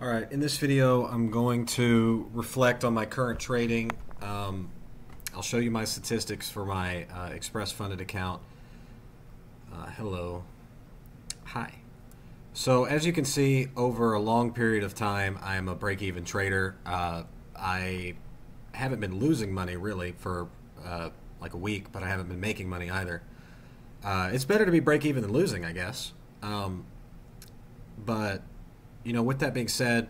All right, in this video, I'm going to reflect on my current trading. Um, I'll show you my statistics for my uh, Express funded account. Uh, hello. Hi. So as you can see, over a long period of time, I am a break-even trader. Uh, I haven't been losing money really for uh, like a week, but I haven't been making money either. Uh, it's better to be break-even than losing, I guess. Um, but you know, with that being said,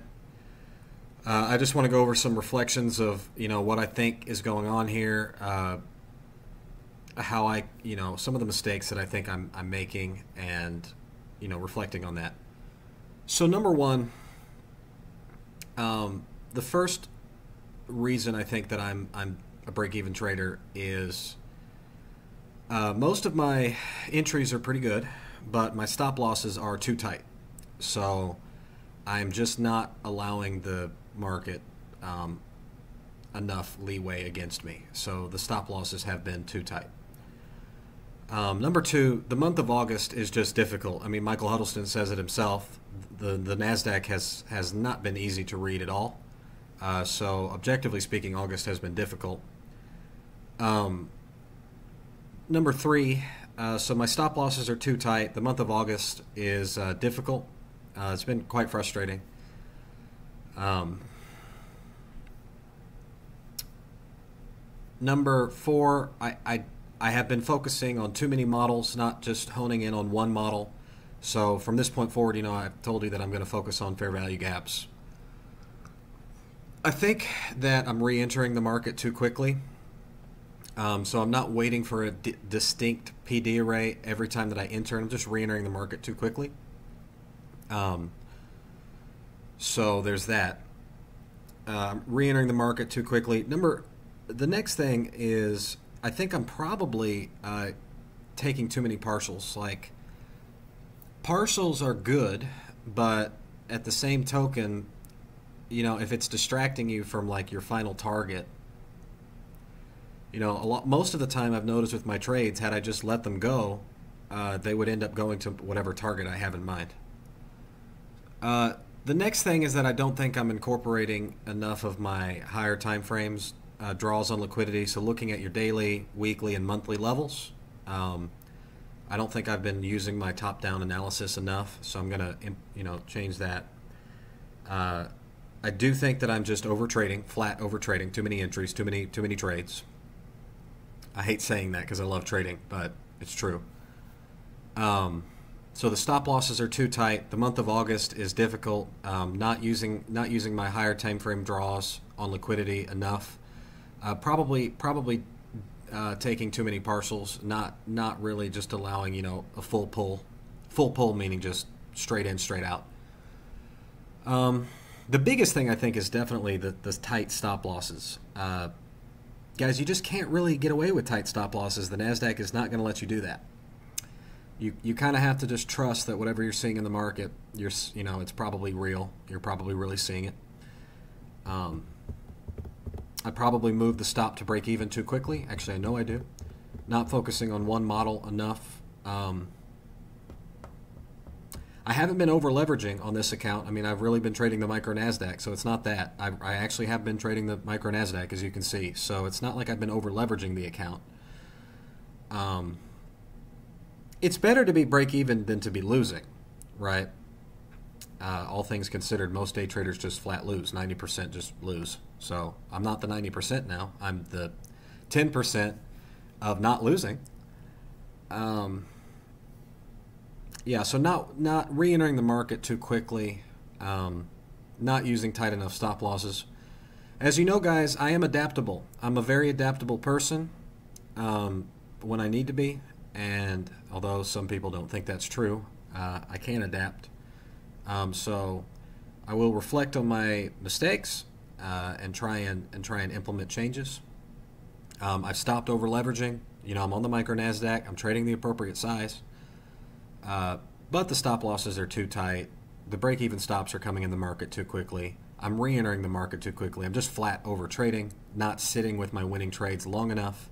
uh, I just want to go over some reflections of you know what I think is going on here, uh, how I you know some of the mistakes that I think I'm I'm making, and you know reflecting on that. So number one, um, the first reason I think that I'm I'm a break-even trader is uh, most of my entries are pretty good, but my stop losses are too tight. So I'm just not allowing the market um, enough leeway against me. So the stop losses have been too tight. Um, number two, the month of August is just difficult. I mean, Michael Huddleston says it himself. The the Nasdaq has has not been easy to read at all. Uh, so objectively speaking, August has been difficult. Um, number three, uh, so my stop losses are too tight. The month of August is uh, difficult. Uh, it's been quite frustrating. Um, number four, I, I I have been focusing on too many models, not just honing in on one model. So from this point forward, you know, I've told you that I'm going to focus on fair value gaps. I think that I'm re-entering the market too quickly. Um, so I'm not waiting for a distinct PD array every time that I enter. I'm just re-entering the market too quickly. Um, so there's that. Um, re-entering the market too quickly. Number, the next thing is I think I'm probably uh, taking too many partials. Like partials are good, but at the same token, you know, if it's distracting you from like your final target, you know, a lot most of the time I've noticed with my trades, had I just let them go, uh, they would end up going to whatever target I have in mind. Uh, the next thing is that I don't think I'm incorporating enough of my higher time frames uh, draws on liquidity. So looking at your daily, weekly, and monthly levels. Um, I don't think I've been using my top-down analysis enough, so I'm gonna you know change that. Uh, I do think that I'm just over trading, flat over trading, too many entries, too many too many trades. I hate saying that because I love trading, but it's true. Um, so the stop losses are too tight. The month of August is difficult. Um, not using not using my higher time frame draws on liquidity enough. Uh, probably probably uh, taking too many partials. Not not really just allowing you know a full pull. Full pull meaning just straight in, straight out. Um, the biggest thing I think is definitely the, the tight stop losses. Uh, guys, you just can't really get away with tight stop losses. The Nasdaq is not going to let you do that you you kind of have to just trust that whatever you're seeing in the market, you're you know it's probably real. You're probably really seeing it. Um, I probably moved the stop to break even too quickly. Actually, I know I do. Not focusing on one model enough. Um, I haven't been over leveraging on this account. I mean, I've really been trading the micro Nasdaq, so it's not that. I, I actually have been trading the micro Nasdaq, as you can see. So it's not like I've been over leveraging the account. Um, it's better to be break even than to be losing, right? Uh, all things considered, most day traders just flat lose. 90% just lose. So I'm not the 90% now. I'm the 10% of not losing. Um, yeah, so not not re-entering the market too quickly, um, not using tight enough stop losses. As you know, guys, I am adaptable. I'm a very adaptable person um, when I need to be. And although some people don't think that's true, uh, I can adapt. Um, so I will reflect on my mistakes uh, and try and, and try and implement changes. Um, I've stopped over leveraging. You know, I'm on the micro Nasdaq. I'm trading the appropriate size, uh, but the stop losses are too tight. The break-even stops are coming in the market too quickly. I'm re-entering the market too quickly. I'm just flat over trading, not sitting with my winning trades long enough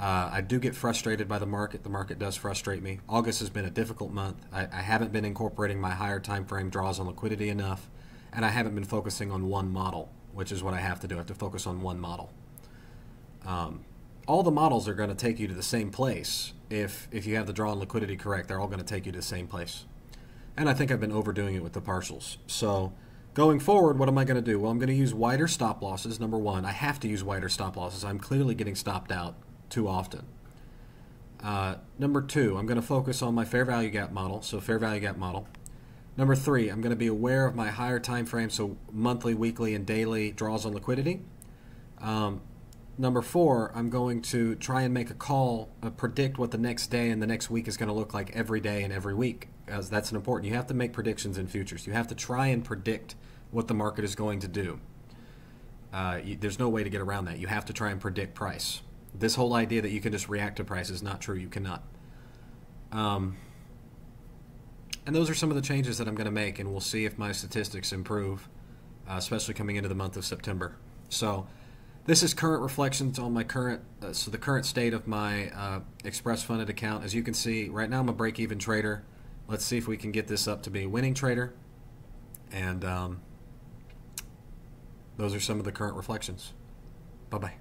uh, I do get frustrated by the market. The market does frustrate me. August has been a difficult month. I, I, haven't been incorporating my higher time frame draws on liquidity enough, and I haven't been focusing on one model, which is what I have to do. I have to focus on one model. Um, all the models are going to take you to the same place if if you have the draw and liquidity correct. They're all going to take you to the same place. And I think I've been overdoing it with the partials. So going forward, what am I going to do? Well, I'm going to use wider stop losses. Number one, I have to use wider stop losses. I'm clearly getting stopped out too often. Uh, number two, I'm going to focus on my fair value gap model. So fair value gap model. Number three, I'm going to be aware of my higher time frame, so monthly, weekly, and daily draws on liquidity. Um, number four, I'm going to try and make a call, uh, predict what the next day and the next week is going to look like every day and every week, as that's an important. You have to make predictions in futures. You have to try and predict what the market is going to do. Uh, you, there's no way to get around that. You have to try and predict price. This whole idea that you can just react to price is not true. You cannot. Um, and those are some of the changes that I'm going to make, and we'll see if my statistics improve, uh, especially coming into the month of September. So, this is current reflections on my current, uh, so the current state of my uh, Express funded account. As you can see, right now I'm a break even trader. Let's see if we can get this up to be a winning trader. And um, those are some of the current reflections. Bye bye.